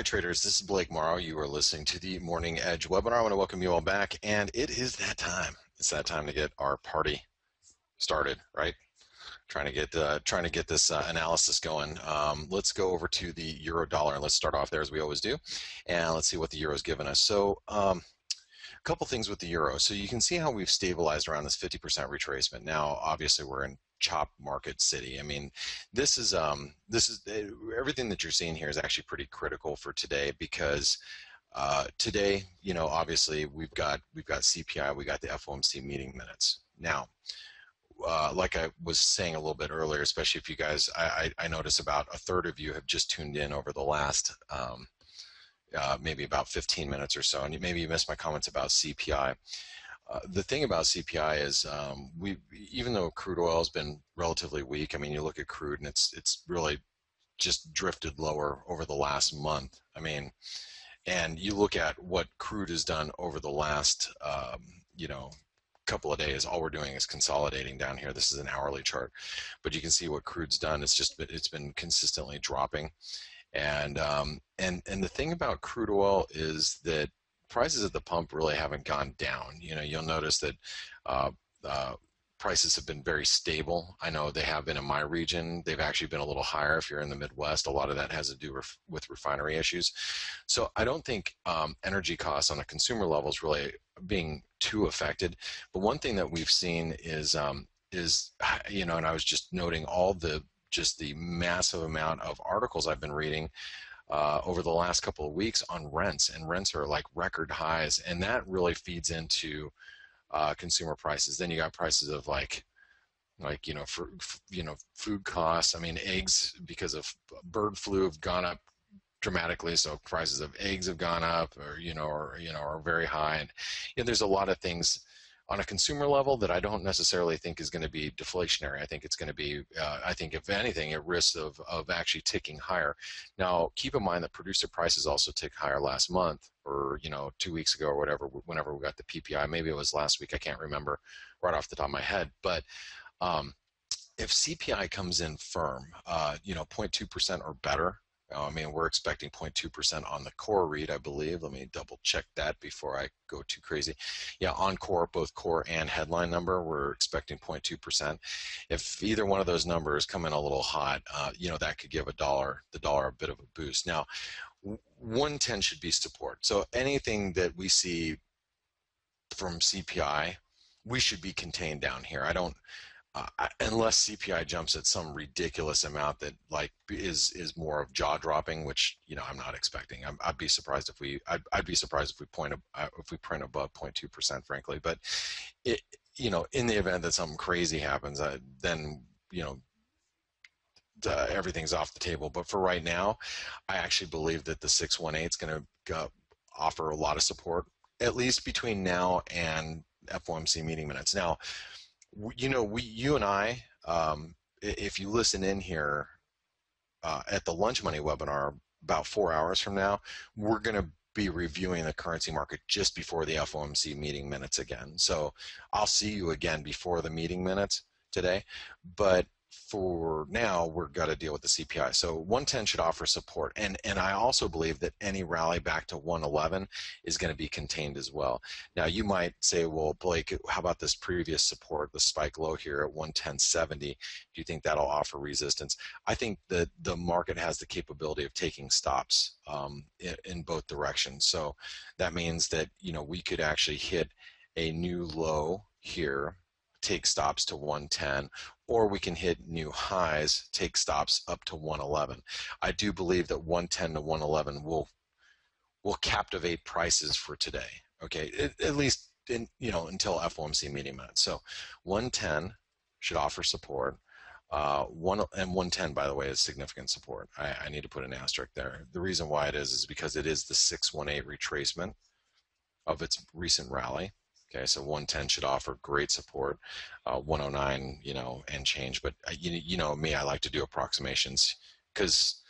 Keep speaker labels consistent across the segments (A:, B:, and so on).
A: right, traders, this is Blake Morrow. You are listening to the Morning Edge webinar. I want to welcome you all back, and it is that time. It's that time to get our party started, right? Trying to get uh, trying to get this uh, analysis going. Um, let's go over to the euro dollar, and let's start off there as we always do, and let's see what the euro is giving us. So. Um, a couple things with the euro. So you can see how we've stabilized around this 50% retracement. Now, obviously, we're in chop market city. I mean, this is um, this is uh, everything that you're seeing here is actually pretty critical for today because uh, today, you know, obviously we've got we've got CPI, we got the FOMC meeting minutes. Now, uh, like I was saying a little bit earlier, especially if you guys, I, I, I notice about a third of you have just tuned in over the last um, uh, maybe about 15 minutes or so, and maybe you missed my comments about CPI. Uh, the thing about CPI is um, we, even though crude oil has been relatively weak, I mean, you look at crude and it's it's really just drifted lower over the last month. I mean, and you look at what crude has done over the last, um, you know, couple of days. All we're doing is consolidating down here. This is an hourly chart, but you can see what crude's done. It's just it's been consistently dropping, and um, and and the thing about crude oil is that prices at the pump really haven't gone down. You know, you'll notice that uh, uh, prices have been very stable. I know they have been in my region. They've actually been a little higher if you're in the Midwest. A lot of that has to do ref with refinery issues. So I don't think um, energy costs on a consumer level is really being too affected. But one thing that we've seen is um, is you know, and I was just noting all the just the massive amount of articles I've been reading uh, over the last couple of weeks on rents, and rents are like record highs, and that really feeds into uh, consumer prices. Then you got prices of like, like you know, for you know, food costs. I mean, eggs because of bird flu have gone up dramatically, so prices of eggs have gone up, or you know, or you know, are very high, and you know, there's a lot of things on a consumer level that I don't necessarily think is going to be deflationary. I think it's going to be, uh, I think if anything, at risk of, of actually ticking higher. Now, keep in mind that producer prices also ticked higher last month or, you know, two weeks ago or whatever, whenever we got the PPI. Maybe it was last week. I can't remember right off the top of my head. But um, if CPI comes in firm, uh, you know, 0.2% or better, uh, I mean, we're expecting 0.2% on the core read, I believe. Let me double check that before I go too crazy. Yeah, on core, both core and headline number, we're expecting 0.2%. If either one of those numbers come in a little hot, uh, you know, that could give a dollar, the dollar a bit of a boost. Now, 110 should be support. So anything that we see from CPI, we should be contained down here. I don't, uh, unless CPI jumps at some ridiculous amount that like is is more of jaw dropping, which you know I'm not expecting. i would be surprised if we I'd, I'd, be surprised if we point uh, if we print above 0.2 percent, frankly. But it you know in the event that something crazy happens, uh, then you know uh, everything's off the table. But for right now, I actually believe that the 618 is going to offer a lot of support, at least between now and FOMC meeting minutes. Now you know, we, you and I, um, if you listen in here uh, at the Lunch Money webinar about four hours from now, we're going to be reviewing the currency market just before the FOMC meeting minutes again. So I'll see you again before the meeting minutes today. But for now, we're got to deal with the CPI. So 110 should offer support, and and I also believe that any rally back to 111 is going to be contained as well. Now you might say, well, Blake, how about this previous support, the spike low here at 110.70? Do you think that'll offer resistance? I think that the market has the capability of taking stops um, in, in both directions. So that means that you know we could actually hit a new low here take stops to 110, or we can hit new highs, take stops up to 111. I do believe that 110 to 111 will will captivate prices for today. Okay, at, at least in you know until FOMC meeting minutes. So 110 should offer support. Uh, one and 110, by the way, is significant support. I, I need to put an asterisk there. The reason why it is is because it is the 618 retracement of its recent rally. Okay, so 110 should offer great support. Uh, 109, you know, and change. But uh, you, you know me, I like to do approximations because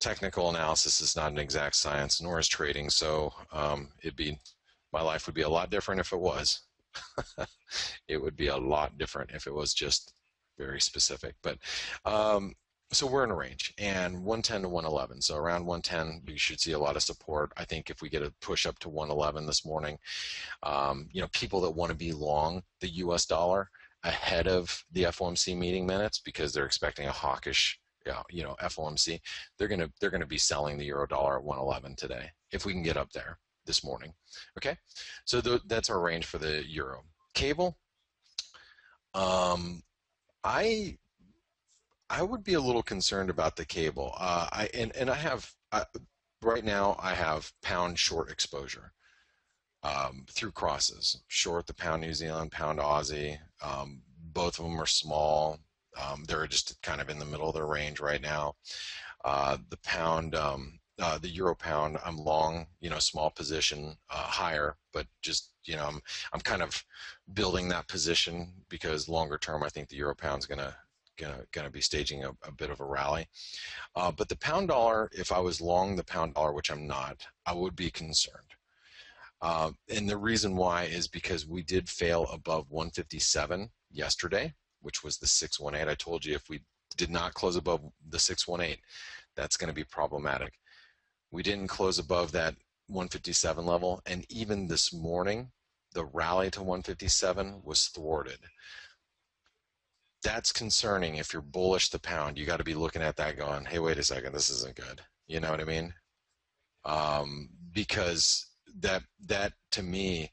A: technical analysis is not an exact science, nor is trading. So um, it'd be my life would be a lot different if it was. it would be a lot different if it was just very specific. But um, so we're in a range and 110 to 111 so around 110 you should see a lot of support. I think if we get a push up to 111 this morning um, you know people that want to be long the us dollar ahead of the fomc meeting minutes because they're expecting a hawkish you know fomc they're going to they're going to be selling the euro dollar at 111 today if we can get up there this morning okay? So th that's our range for the euro. Cable um, I I would be a little concerned about the cable. Uh, I and and I have right now I have pound short exposure um, through crosses. Short the pound New Zealand, pound Aussie. Um, both of them are small. Um, they're just kind of in the middle of their range right now. Uh, the pound, um, uh, the euro pound, I'm long, you know, small position, uh, higher, but just you know, I'm I'm kind of building that position because longer term, I think the euro pound is gonna going to be staging a, a, bit of a rally. Uh, but the pound dollar, if I was long the pound dollar, which I'm not, I would be concerned. Uh, and the reason why is because we did fail above 157 yesterday, which was the 618. I told you if we did not close above the 618, that's going to be problematic. We didn't close above that 157 level, and even this morning, the rally to 157 was thwarted that's concerning if you're bullish the pound you got to be looking at that going hey wait a second this isn't good. You know what i mean? Um, because that that to me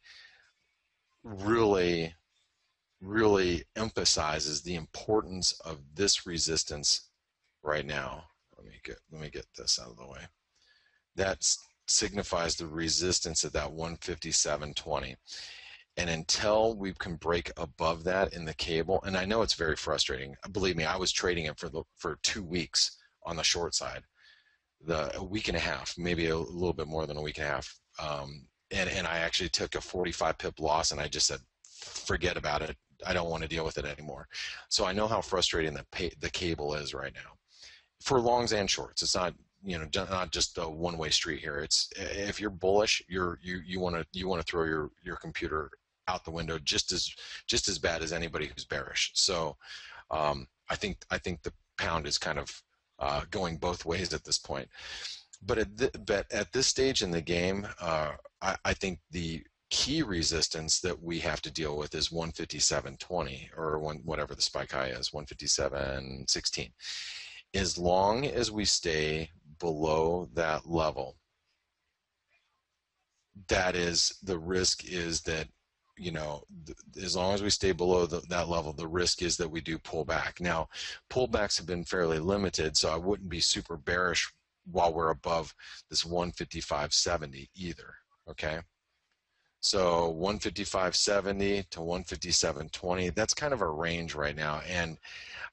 A: really really emphasizes the importance of this resistance right now. Let me get let me get this out of the way. That signifies the resistance at that 157.20 and until we can break above that in the cable, and I know it's very frustrating. Believe me, I was trading it for the for two weeks on the short side, the a week and a half, maybe a little bit more than a week and a half. Um, and and I actually took a 45 pip loss, and I just said, forget about it. I don't want to deal with it anymore. So I know how frustrating the pay, the cable is right now, for longs and shorts. It's not you know not just a one-way street here. It's if you're bullish, you're you you want to you want to throw your your computer out the window just as just as bad as anybody who's bearish. So um, I think I think the pound is kind of uh, going both ways at this point. But at, but at this stage in the game, uh, I, I, think the key resistance that we have to deal with is 157.20 or one, whatever the spike high is, 157.16. As long as we stay below that level, that is the risk is that you know, as long as we stay below the, that level, the risk is that we do pull back. Now, pullbacks have been fairly limited, so I wouldn't be super bearish while we're above this 155.70 either, okay? So 155.70 to 157.20, that's kind of a range right now. And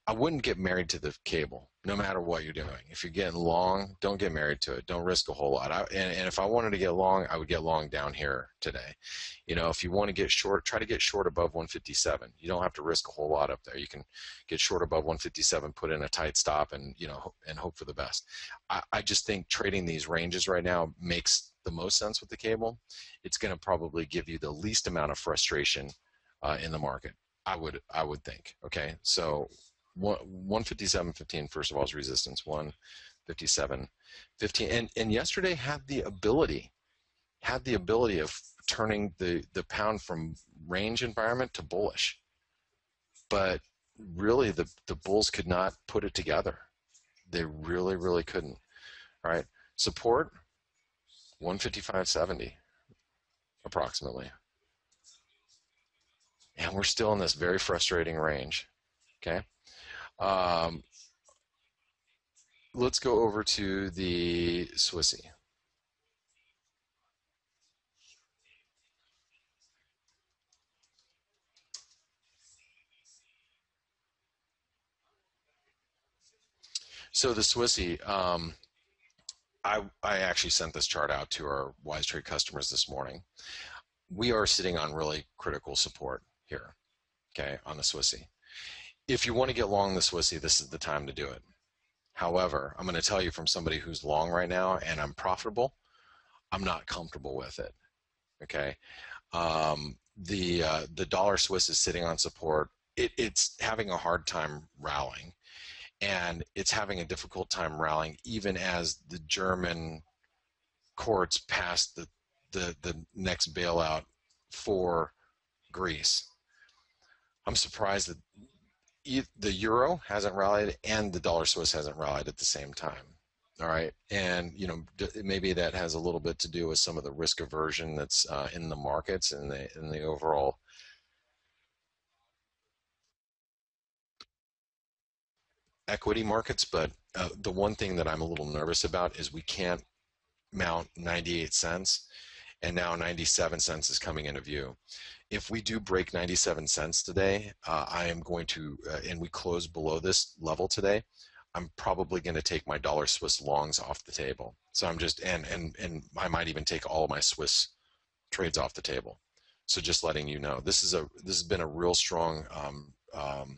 A: I wouldn't get married to the cable, no matter what you're doing. If you're getting long, don't get married to it. Don't risk a whole lot. I, and, and if I wanted to get long, I would get long down here today. You know, if you want to get short, try to get short above 157. You don't have to risk a whole lot up there. You can get short above 157, put in a tight stop, and you know, and hope for the best. I, I just think trading these ranges right now makes the most sense with the cable. It's going to probably give you the least amount of frustration uh, in the market. I would I would think. Okay, so 157.15 first of all is resistance. 157.15 and and yesterday had the ability had the ability of turning the the pound from range environment to bullish. But really the the bulls could not put it together. They really really couldn't. All right. Support 155.70 approximately. And we're still in this very frustrating range. Okay um, let's go over to the Swissy. So the Swissy, um, I, I actually sent this chart out to our WizeTrade customers this morning. We are sitting on really critical support here, okay, on the Swissy if you want to get long the Swissy, this is the time to do it. However, I'm going to tell you from somebody who's long right now and I'm profitable, I'm not comfortable with it. Okay. Um, the uh, the dollar Swiss is sitting on support. It, it's having a hard time rallying. and it's having a difficult time rallying, even as the German courts passed the the, the next bailout for Greece. I'm surprised that the euro hasn't rallied and the dollar Swiss hasn't rallied at the same time. All right, and you know maybe that has a little bit to do with some of the risk aversion that's uh, in the markets and the in the overall equity markets. But uh, the one thing that I'm a little nervous about is we can't mount 98 cents, and now 97 cents is coming into view. If we do break 97 cents today, uh, I am going to, uh, and we close below this level today. I'm probably going to take my dollar Swiss longs off the table. So I'm just and and and I might even take all of my Swiss trades off the table. So just letting you know, this is a this has been a real strong um, um,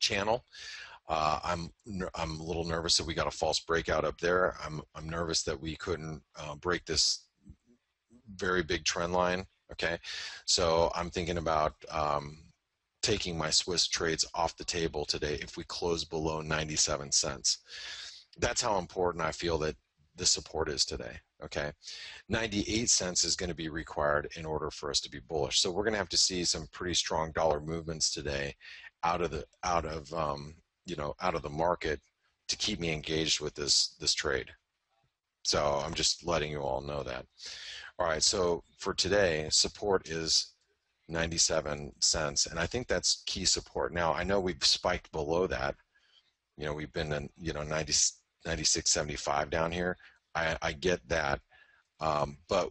A: channel. Uh, I'm I'm a little nervous that we got a false breakout up there. I'm I'm nervous that we couldn't uh, break this very big trend line. Okay, so I'm thinking about um, taking my Swiss trades off the table today if we close below 97 cents. That's how important I feel that the support is today. Okay, 98 cents is going to be required in order for us to be bullish. So we're going to have to see some pretty strong dollar movements today out of the out of um, you know out of the market to keep me engaged with this this trade. So I'm just letting you all know that. All right, so for today, support is 97 cents. And I think that's key support. Now, I know we've spiked below that. You know, we've been in, you know, 90, 96.75 down here. I, I get that. Um, but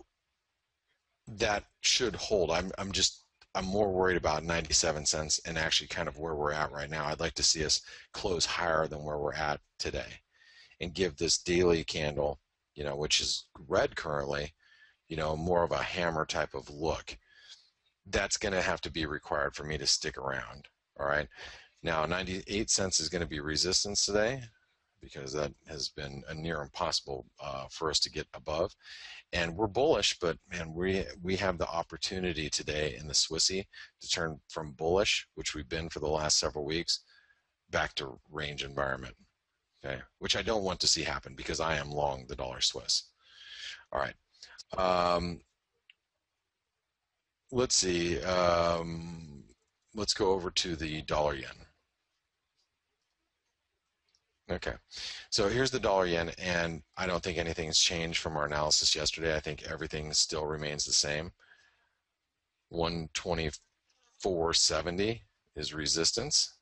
A: that should hold. I'm, I'm just, I'm more worried about 97 cents and actually kind of where we're at right now. I'd like to see us close higher than where we're at today and give this daily candle, you know, which is red currently, you know, more of a hammer type of look that's going to have to be required for me to stick around. All right. Now, 98 cents is going to be resistance today because that has been a near impossible uh, for us to get above. And we're bullish, but man, we we have the opportunity today in the Swissy to turn from bullish, which we've been for the last several weeks, back to range environment. Okay, which I don't want to see happen because I am long the dollar Swiss. All right. Um, let's see. Um, let's go over to the dollar yen. Okay, so here's the dollar yen, and I don't think anything's changed from our analysis yesterday. I think everything still remains the same. 124.70 is resistance.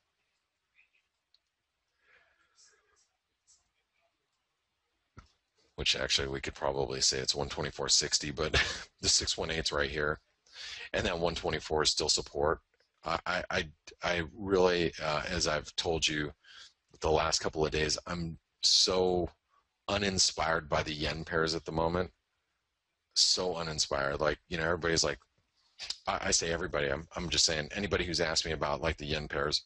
A: Which actually we could probably say it's 124.60, but the 618 is right here and that 124 is still support. I, I, I really, uh, as I've told you the last couple of days, I'm so uninspired by the yen pairs at the moment. So uninspired. Like, you know, everybody's like, I, I say everybody, I'm, I'm just saying anybody who's asked me about like the yen pairs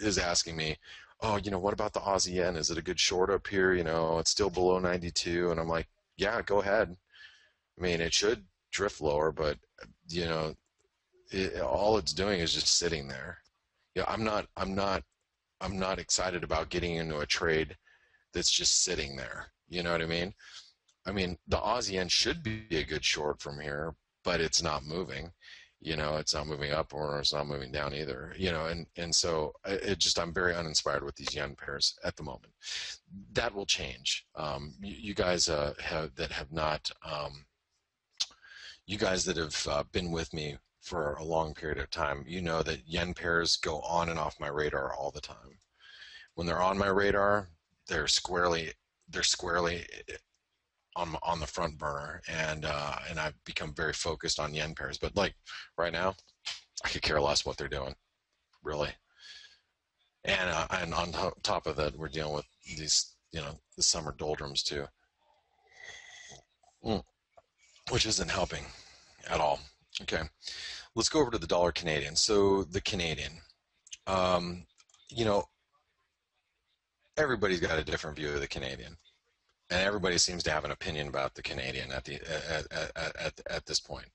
A: is asking me, oh, you know, what about the Aussie yen? Is it a good short up here? You know, it's still below 92. And I'm like, yeah, go ahead. I mean, it should drift lower, but you know, it, all it's doing is just sitting there. Yeah, I'm not, I'm not, I'm not excited about getting into a trade that's just sitting there. You know what I mean? I mean, the Aussie yen should be a good short from here, but it's not moving. You know, it's not moving up or it's not moving down either. You know, and and so it just I'm very uninspired with these yen pairs at the moment. That will change. Um, you, you, guys uh, have that have not. Um, you guys that have uh, been with me for a long period of time, you know that yen pairs go on and off my radar all the time. When they're on my radar, they're squarely they're squarely eh, on on the front burner, and uh, and I've become very focused on yen pairs. But like right now, I could care less what they're doing, really. And uh, and on top of that, we're dealing with these you know the summer doldrums too. Mm which isn't helping at all. Okay, let's go over to the dollar Canadian. So the Canadian, um, you know, everybody's got a different view of the Canadian, and everybody seems to have an opinion about the Canadian at the at at, at, at this point.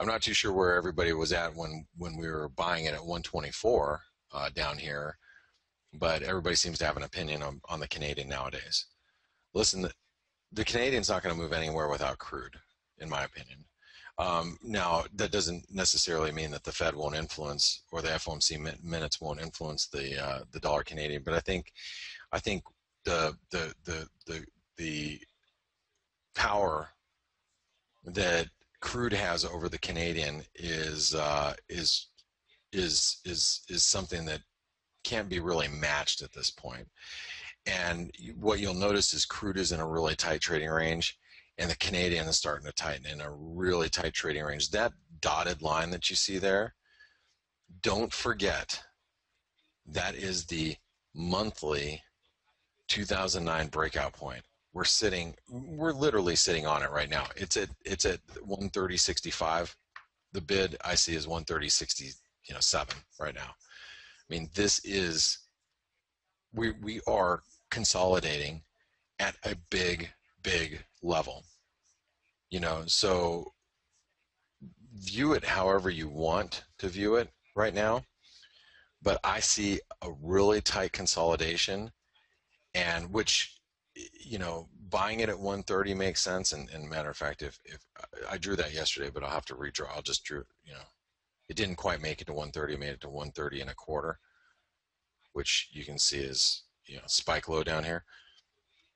A: I'm not too sure where everybody was at when when we were buying it at 124 uh, down here but everybody seems to have an opinion on, on the Canadian nowadays. Listen, the, the Canadian's not going to move anywhere without crude, in my opinion. Um, now, that doesn't necessarily mean that the Fed won't influence or the FOMC min minutes won't influence the uh, the dollar Canadian, but I think I think the the the the the power that crude has over the Canadian is uh, is is is is something that can't be really matched at this point. And what you'll notice is crude is in a really tight trading range and the Canadian is starting to tighten in a really tight trading range. That dotted line that you see there, don't forget that is the monthly 2009 breakout point. We're sitting, we're literally sitting on it right now. It's at it's at 130.65. The bid I see is 130.60, you know, seven right now. I mean, this is we we are consolidating at a big big level. You know, so view it however you want to view it right now. But I see a really tight consolidation, and which, you know, buying it at 130 makes sense. And, and matter of fact, if, if I drew that yesterday, but I'll have to redraw. I'll just drew, you know, it didn't quite make it to 130. It made it to 130 and a quarter, which you can see is, you know, spike low down here.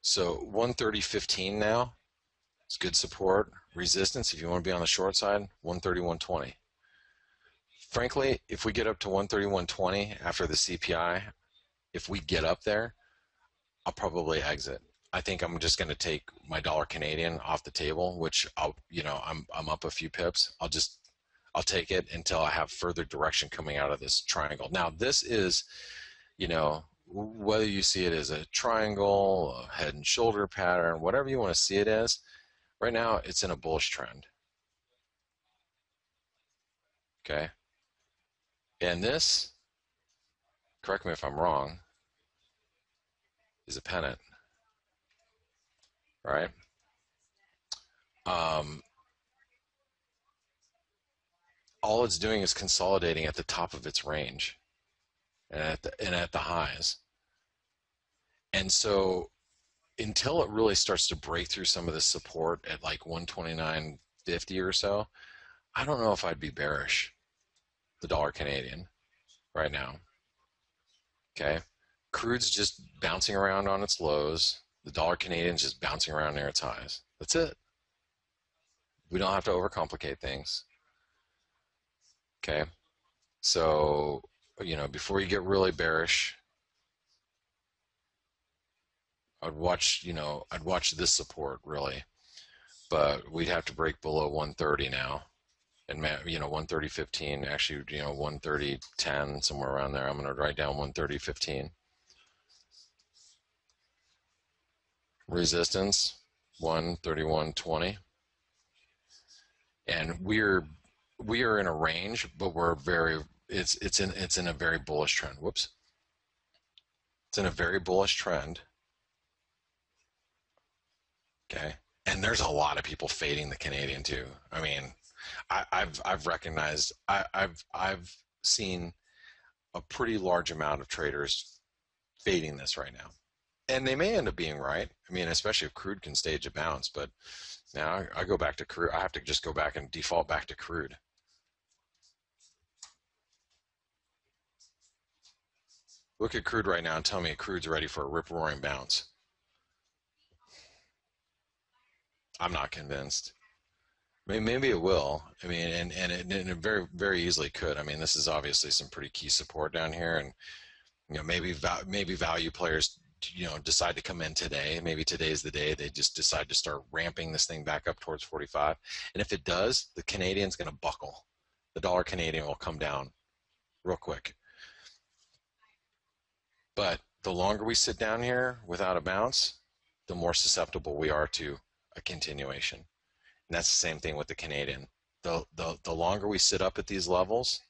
A: So 130.15 now. It's good support. Resistance, if you want to be on the short side, 131.20. Frankly, if we get up to 131.20 after the CPI, if we get up there, I'll probably exit. I think I'm just going to take my dollar Canadian off the table, which I'll, you know, I'm I'm up a few pips. I'll just I'll take it until I have further direction coming out of this triangle. Now this is, you know, whether you see it as a triangle, a head and shoulder pattern, whatever you want to see it as, right now it's in a bullish trend. Okay. And this, correct me if I'm wrong, is a pennant, right? Um, all it's doing is consolidating at the top of its range and at the, and at the highs. And so until it really starts to break through some of the support at like 129.50 or so, I don't know if I'd be bearish the dollar Canadian right now. Okay. Crude's just bouncing around on its lows. The dollar Canadian's just bouncing around near its highs. That's it. We don't have to overcomplicate things. Okay. So you know, before you get really bearish, I'd watch, you know, I'd watch this support really, but we'd have to break below 130 now, and you know, 130.15, actually, you know, 130.10 somewhere around there. I'm going to write down 130.15. Resistance 131.20, and we're we are in a range, but we're very it's it's in it's in a very bullish trend. Whoops. It's in a very bullish trend. Okay. And there's a lot of people fading the Canadian too. I mean, I, have I've recognized I, I've I've seen a pretty large amount of traders fading this right now. And they may end up being right. I mean, especially if crude can stage a bounce, but now I, I go back to crude. I have to just go back and default back to crude. Look at crude right now and tell me crude's ready for a rip roaring bounce. I'm not convinced. Maybe it will. I mean, and and it, and it, very very easily could. I mean, this is obviously some pretty key support down here, and you know maybe maybe value players you know decide to come in today. Maybe today's the day they just decide to start ramping this thing back up towards 45. And if it does, the Canadian's going to buckle. The dollar Canadian will come down real quick. But the longer we sit down here without a bounce, the more susceptible we are to a continuation. And that's the same thing with the Canadian. The, the, the longer we sit up at these levels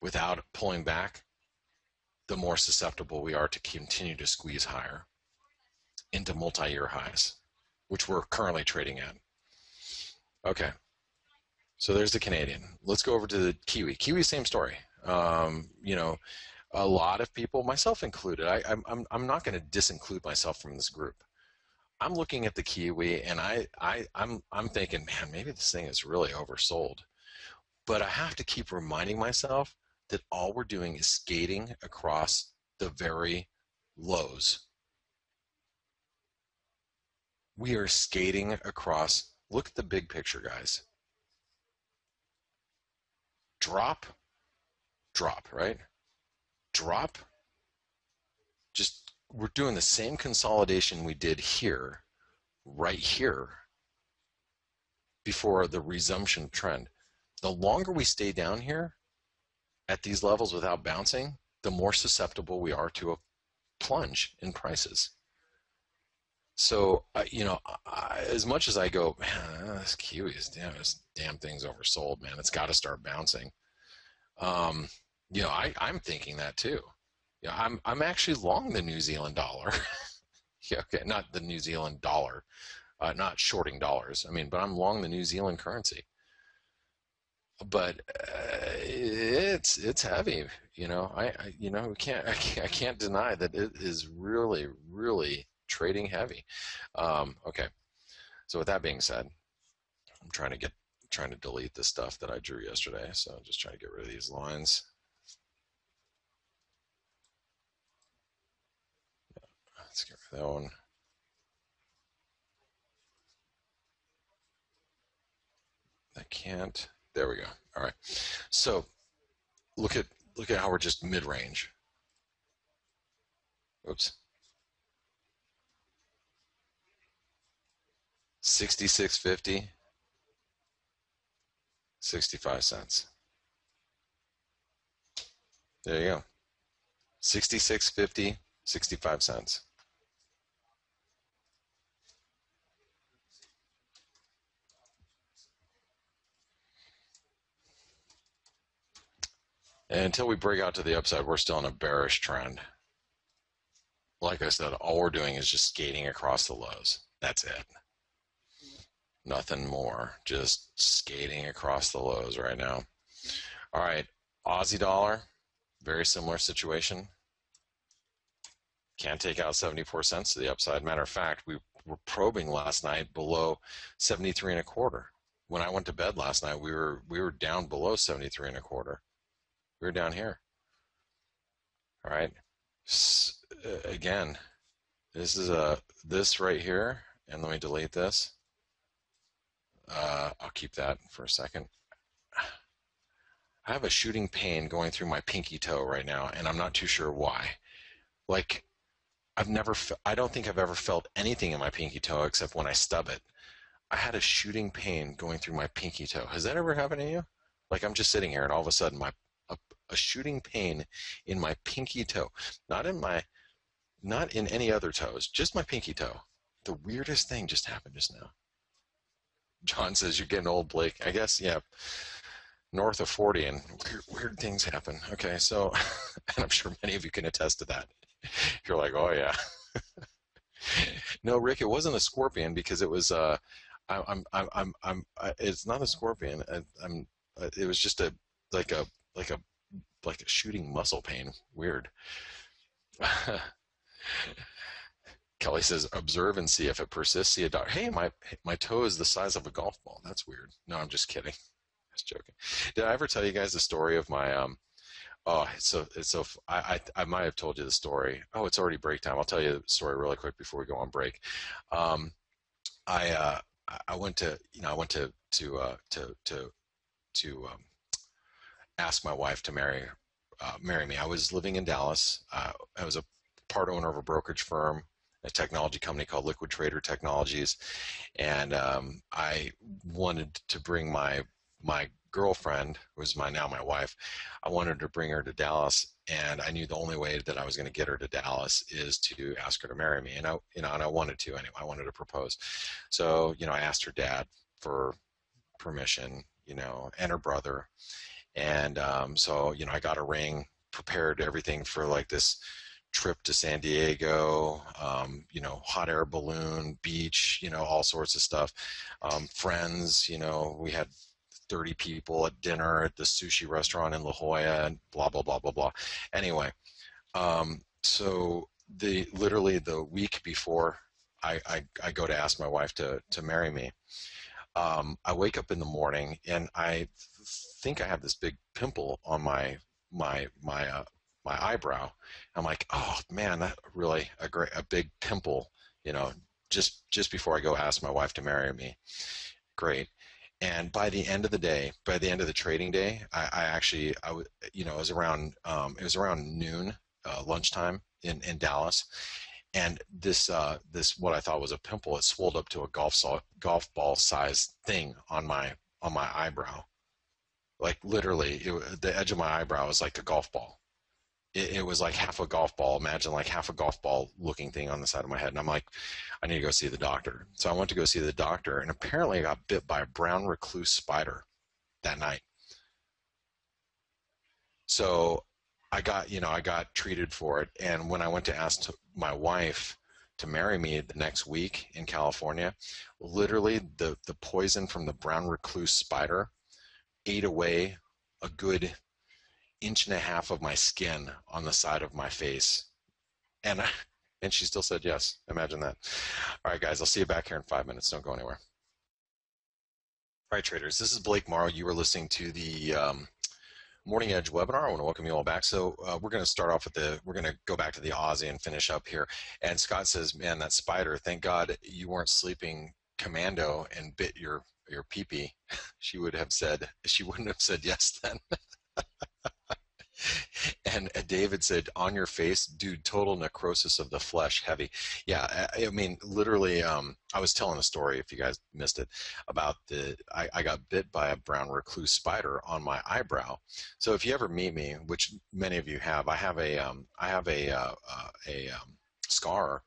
A: without pulling back, the more susceptible we are to continue to squeeze higher into multi-year highs, which we're currently trading at. Okay, so there's the Canadian. Let's go over to the Kiwi. Kiwi, same story. Um, you know, a lot of people, myself included, I, I'm, I'm, I'm not going to disinclude myself from this group. I'm looking at the Kiwi and I, I, I'm, I'm thinking, man, maybe this thing is really oversold. But I have to keep reminding myself that all we're doing is skating across the very lows. We are skating across, look at the big picture, guys. Drop, drop, right? Drop, just we're doing the same consolidation we did here, right here, before the resumption trend. The longer we stay down here at these levels without bouncing, the more susceptible we are to a plunge in prices. So, uh, you know, I, as much as I go, man, this Kiwi is damn, this damn thing's oversold, man. It's got to start bouncing. Um, you know, I, I'm thinking that too. Yeah, I'm I'm actually long the New Zealand dollar. yeah, okay, not the New Zealand dollar, uh, not shorting dollars. I mean, but I'm long the New Zealand currency. But uh, it's it's heavy, you know. I, I you know we can't I, can't I can't deny that it is really really trading heavy. Um, okay, so with that being said, I'm trying to get trying to delete the stuff that I drew yesterday. So I'm just trying to get rid of these lines. Let's get rid of that one. I can't. There we go. All right. So look at look at how we're just mid-range. Oops. 66.50 65 cents. There you go. 66.50 65 cents. And until we break out to the upside, we're still in a bearish trend. Like I said, all we're doing is just skating across the lows. That's it. Nothing more. Just skating across the lows right now. All right, Aussie dollar, very similar situation. Can't take out 74 cents to the upside. Matter of fact, we were probing last night below 73 and a quarter. When I went to bed last night, we were we were down below 73 and a quarter. We were down here. All right. S again, this is a this right here, and let me delete this. Uh, I'll keep that for a second. I have a shooting pain going through my pinky toe right now, and I'm not too sure why. Like, I've never, I don't think I've ever felt anything in my pinky toe except when I stub it. I had a shooting pain going through my pinky toe. Has that ever happened to you? Like I'm just sitting here and all of a sudden my a shooting pain in my pinky toe, not in my, not in any other toes, just my pinky toe. The weirdest thing just happened just now. John says you're getting old, Blake. I guess, yeah. North of 40 and weird, weird things happen. Okay, so, and I'm sure many of you can attest to that. You're like, oh yeah. no, Rick, it wasn't a scorpion because it was. Uh, I, I'm, I'm, I'm, I'm. It's not a scorpion. I, I'm. It was just a like a like a like a shooting muscle pain. Weird. Kelly says, observe and see if it persists. See a doctor. Hey, my my toe is the size of a golf ball. That's weird. No, I'm just kidding. Just joking. Did I ever tell you guys the story of my um? Oh, it's so it's so. I, I I might have told you the story. Oh, it's already break time. I'll tell you the story really quick before we go on break. Um, I uh I went to you know I went to to uh to to to um ask my wife to marry uh, marry me. I was living in Dallas. Uh, I was a part owner of a brokerage firm, a technology company called Liquid Trader Technologies, and um, I wanted to bring my my girlfriend, who is my now my wife, I wanted to bring her to Dallas, and I knew the only way that I was going to get her to Dallas is to ask her to marry me, and I you know and I wanted to anyway. I wanted to propose, so you know I asked her dad for permission, you know, and her brother, and um, so, you know, I got a ring, prepared everything for like this trip to San Diego, um, you know, hot air balloon, beach, you know, all sorts of stuff. Um, friends, you know, we had 30 people at dinner at the sushi restaurant in La Jolla and blah, blah, blah, blah, blah. Anyway, um, so the literally the week before I, I, I, go to ask my wife to, to marry me, um, I wake up in the morning and I think I have this big pimple on my my my uh, my eyebrow. I'm like, oh man, that really a great a big pimple, you know, just just before I go ask my wife to marry me. Great. And by the end of the day, by the end of the trading day, I, I actually, I w- you know, it was around, um, it was around noon, uh, lunchtime in, in Dallas, and this, uh, this what I thought was a pimple, it swelled up to a golf saw, golf ball size thing on my on my eyebrow, like literally, it, the edge of my eyebrow was like a golf ball it, it, was like half a golf ball. Imagine like half a golf ball looking thing on the side of my head. And I'm like, I need to go see the doctor. So I went to go see the doctor, and apparently I got bit by a brown recluse spider that night. So I got, you know, I got treated for it. And when I went to ask my wife to marry me the next week in California, literally the, the poison from the brown recluse spider ate away a good inch and a half of my skin on the side of my face. And and she still said yes. Imagine that. All right, guys, I'll see you back here in five minutes. Don't go anywhere. All right, traders, this is Blake Morrow. You are listening to the um, Morning Edge webinar. I want to welcome you all back. So uh, we're going to start off with the, we're going to go back to the Aussie and finish up here. And Scott says, man, that spider, thank God you weren't sleeping commando and bit your, your peepee. she would have said, she wouldn't have said yes then. and David said, "On your face, dude, total necrosis of the flesh, heavy." Yeah, I, I mean, literally. Um, I was telling a story, if you guys missed it, about the I, I, got bit by a brown recluse spider on my eyebrow. So if you ever meet me, which many of you have, I have a um, I have a uh, uh, a um, scar.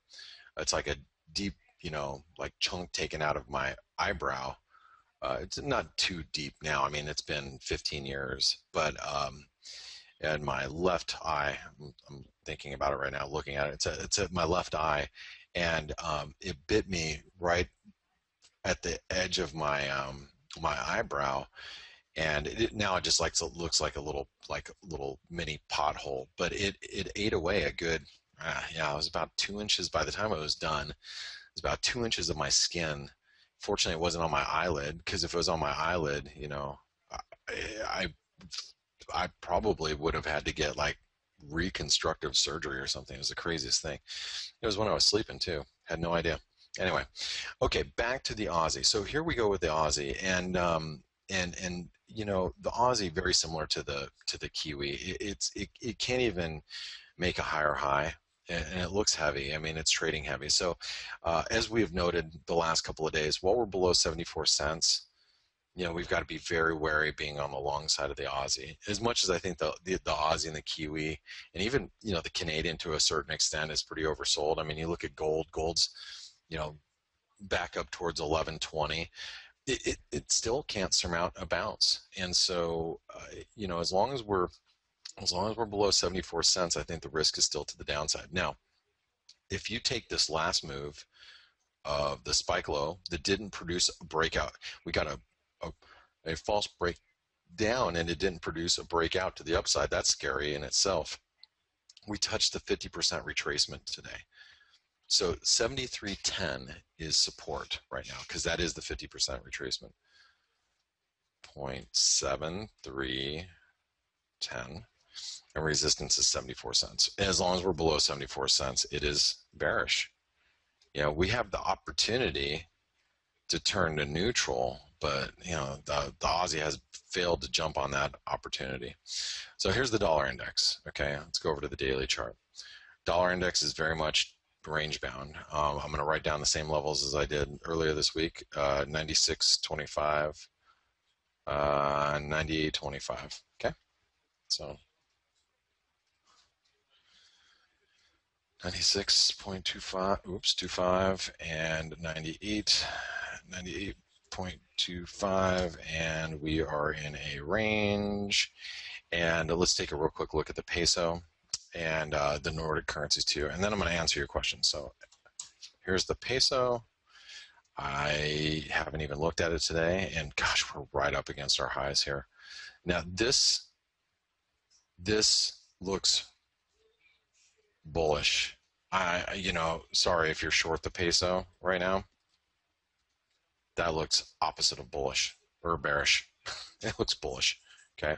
A: It's like a deep, you know, like chunk taken out of my eyebrow. Uh, it's not too deep now. I mean, it's been 15 years, but um, and my left eye. I'm, thinking about it right now, looking at it. It's, a, it's my left eye, and um, it bit me right at the edge of my um, my eyebrow, and it, now it just like so looks like a little like a little mini pothole. But it it ate away a good uh, yeah, it was about two inches by the time it was done. It was about two inches of my skin. Fortunately, it wasn't on my eyelid because if it was on my eyelid, you know, I, I I probably would have had to get like reconstructive surgery or something. It was the craziest thing. It was when I was sleeping too. Had no idea. Anyway, okay, back to the Aussie. So here we go with the Aussie, and um, and and you know the Aussie very similar to the to the Kiwi. It, it's it, it can't even make a higher high and it looks heavy. I mean, it's trading heavy. So, uh, as we have noted the last couple of days, while we're below 74 cents, you know, we've got to be very wary being on the long side of the Aussie. As much as I think the, the, the Aussie and the Kiwi, and even you know the Canadian to a certain extent is pretty oversold. I mean, you look at gold. Gold's, you know, back up towards 1120. It, it, it still can't surmount a bounce. And so, uh, you know, as long as we're as long as we're below 74 cents, I think the risk is still to the downside. Now, if you take this last move of the spike low that didn't produce a breakout, we got a a, a false break down and it didn't produce a breakout to the upside, that's scary in itself. We touched the 50% retracement today. So 7310 is support right now because that is the 50% retracement. 0.7310 and resistance is 74 cents. As long as we're below 74 cents, it is bearish. You know, we have the opportunity to turn to neutral but you know the, the Aussie has failed to jump on that opportunity. So here's the dollar index. Okay, let's go over to the daily chart. Dollar index is very much range bound. Um, I'm going to write down the same levels as I did earlier this week: uh, 96.25, uh, 98.25. Okay, so 96.25, oops, 25, and 98, 98. 0.25 and we are in a range. And let's take a real quick look at the peso and uh, the Nordic currencies too. And then I'm going to answer your question. So here's the peso. I haven't even looked at it today, and gosh, we're right up against our highs here. Now this this looks bullish. I you know, sorry if you're short the peso right now. That looks opposite of bullish or bearish. it looks bullish. Okay.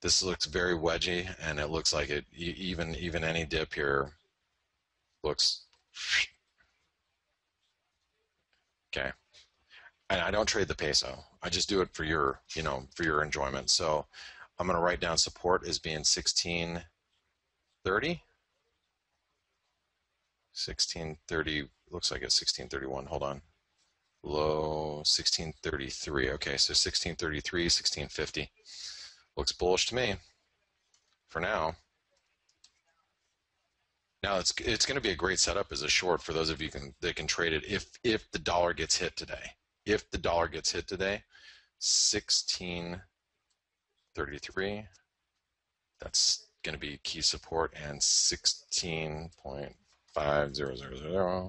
A: This looks very wedgy, and it looks like it even even any dip here looks okay. And I don't trade the peso. I just do it for your you know for your enjoyment. So I'm going to write down support as being 1630. 1630 looks like it's 1631. Hold on. Low 1633. Okay, so 1633, 1650. Looks bullish to me for now. Now it's it's going to be a great setup as a short for those of you can that can trade it if if the dollar gets hit today. If the dollar gets hit today, 1633. That's going to be key support and 16.5000.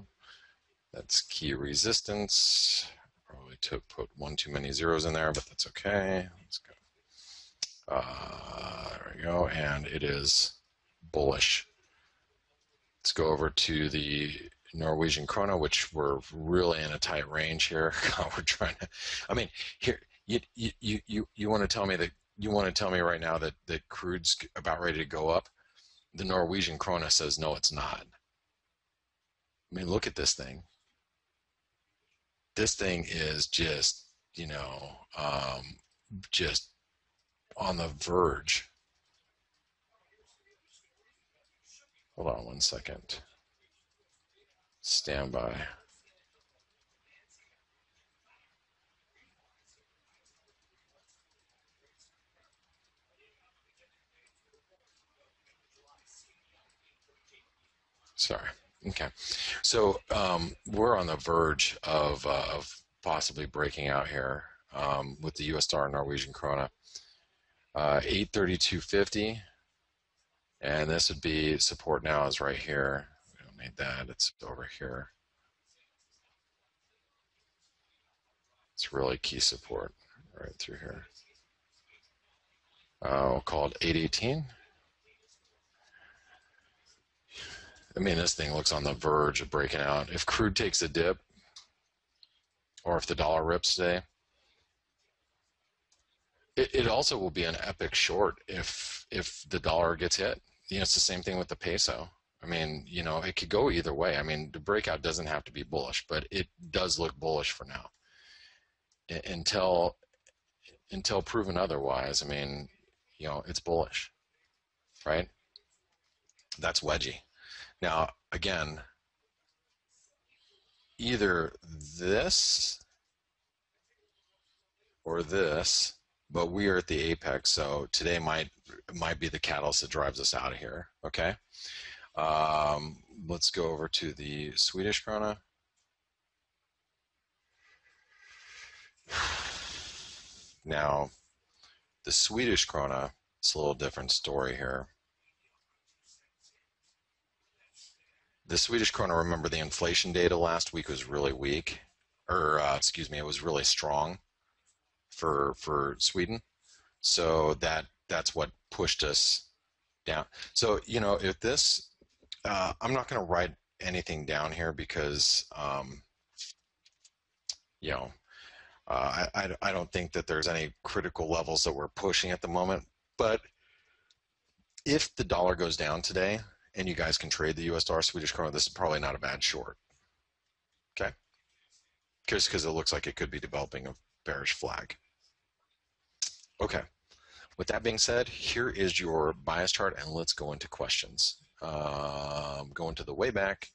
A: That's key resistance. Probably to put one too many zeros in there, but that's okay. Let's go. Uh, there we go, and it is bullish. Let's go over to the Norwegian krona, which we're really in a tight range here. we're trying to, I mean, here you you you you want to tell me that you want to tell me right now that that crude's about ready to go up. The Norwegian krona says no, it's not. I mean, look at this thing. This thing is just, you know, um, just on the verge. Hold on one second. Stand by. Sorry. Okay. So um, we're on the verge of, uh, of possibly breaking out here um, with the US dollar Norwegian krona. Uh, 832.50 and this would be support now is right here. We don't need that. It's over here. It's really key support right through here. Uh, we'll call it 818 I mean this thing looks on the verge of breaking out if crude takes a dip or if the dollar rips today it, it also will be an epic short if if the dollar gets hit. You know, it's the same thing with the peso. I mean, you know, it could go either way. I mean, the breakout doesn't have to be bullish, but it does look bullish for now. Until until proven otherwise, I mean, you know, it's bullish, right? That's wedgy. Now, again, either this or this but we are at the apex, so today might might be the catalyst that drives us out of here. Okay, um, let's go over to the Swedish krona. Now, the Swedish krona, it's a little different story here. The Swedish krona, remember the inflation data last week was really weak, or uh, excuse me, it was really strong for for Sweden. So that that's what pushed us down. So you know, if this, uh, I'm not going to write anything down here because um, you know. Uh, I, I, I don't think that there's any critical levels that we're pushing at the moment, but if the dollar goes down today and you guys can trade the US dollar Swedish krona, this is probably not a bad short. Okay? Just because it looks like it could be developing a bearish flag. Okay. With that being said, here is your bias chart, and let's go into questions. Um, go into the way back.